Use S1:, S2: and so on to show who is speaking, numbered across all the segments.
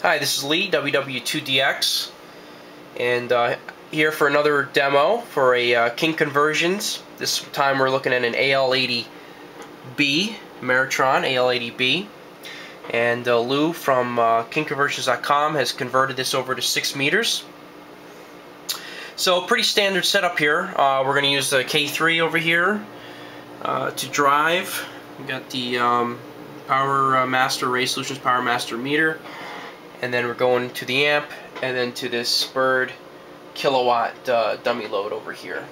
S1: Hi, this is Lee, WW2DX, and uh, here for another demo for a uh, King Conversions. This time we're looking at an AL80B, Ameritron AL80B, and uh, Lou from uh, KingConversions.com has converted this over to 6 meters. So pretty standard setup here. Uh, we're going to use the K3 over here uh, to drive. We got the um, Power Master Array Solutions Power Master meter and then we're going to the amp and then to this Bird kilowatt uh, dummy load over here.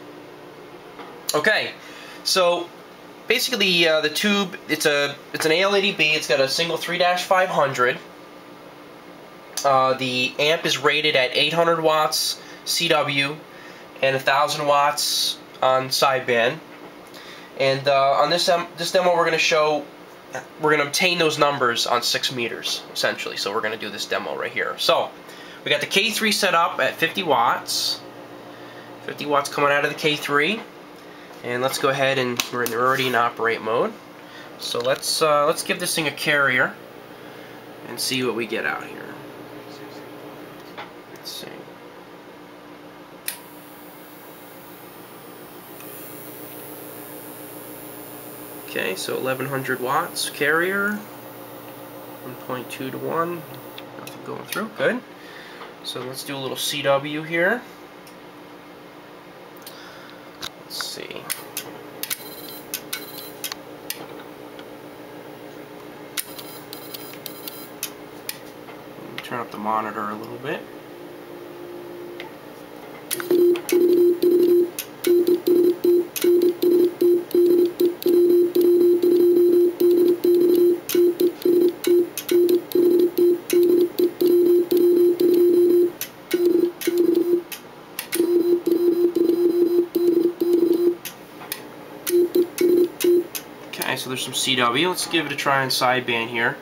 S1: Okay, so basically uh, the tube it's a it's an AL80B. It's got a single 3-500. Uh, the amp is rated at 800 watts CW and 1000 watts on sideband. And uh, on this um, this demo, we're going to show we're going to obtain those numbers on 6 meters, essentially. So we're going to do this demo right here. So, we got the K3 set up at 50 watts. 50 watts coming out of the K3. And let's go ahead and we're, already in operate mode. So let's uh, let's give this thing a carrier and see what we get out here. Let's see. Okay, so 1100 watts carrier, 1.2 to 1, nothing going through, good. So let's do a little CW here. Let's see. Turn up the monitor a little bit. Okay, so there's some CW. Let's give it a try on sideband here.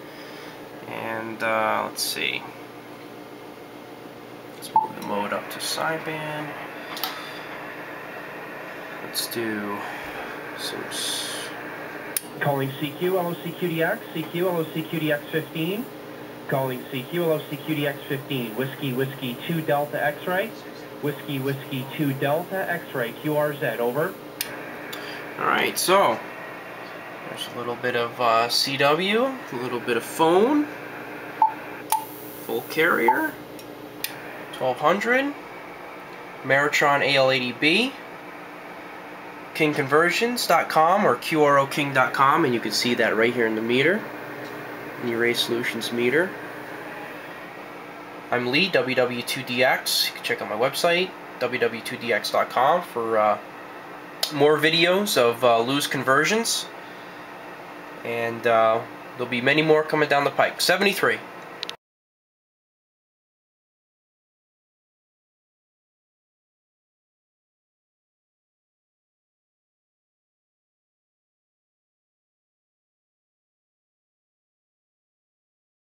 S1: And uh, let's see. Let's move the mode up to sideband. Let's do.
S2: Calling CQ, LOCQDX, CQ, LOCQDX 15. Calling CQ, LOCQDX 15. Whiskey, Whiskey 2 Delta X-ray. Whiskey, Whiskey 2 Delta X-ray, QRZ, over.
S1: Alright, so there's a little bit of uh, CW, a little bit of phone, full carrier, 1200, Ameritron AL80B, KingConversions.com or QROKing.com, and you can see that right here in the meter, in the Array Solutions meter. I'm Lee, WW2DX. You can check out my website, WW2DX.com, for uh, more videos of uh, conversions and uh, there'll be many more coming down the pike. 73.